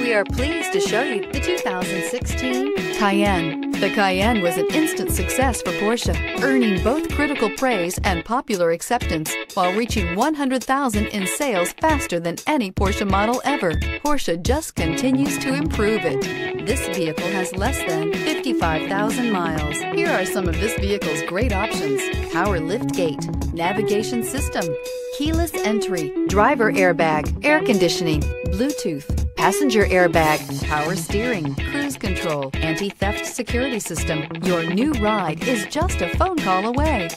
We are pleased to show you the 2016 Cayenne. The Cayenne was an instant success for Porsche, earning both critical praise and popular acceptance while reaching 100,000 in sales faster than any Porsche model ever. Porsche just continues to improve it. This vehicle has less than 55,000 miles. Here are some of this vehicle's great options. Power lift gate, navigation system, keyless entry, driver airbag, air conditioning, Bluetooth, passenger airbag, power steering, cruise control, anti-theft security system. Your new ride is just a phone call away.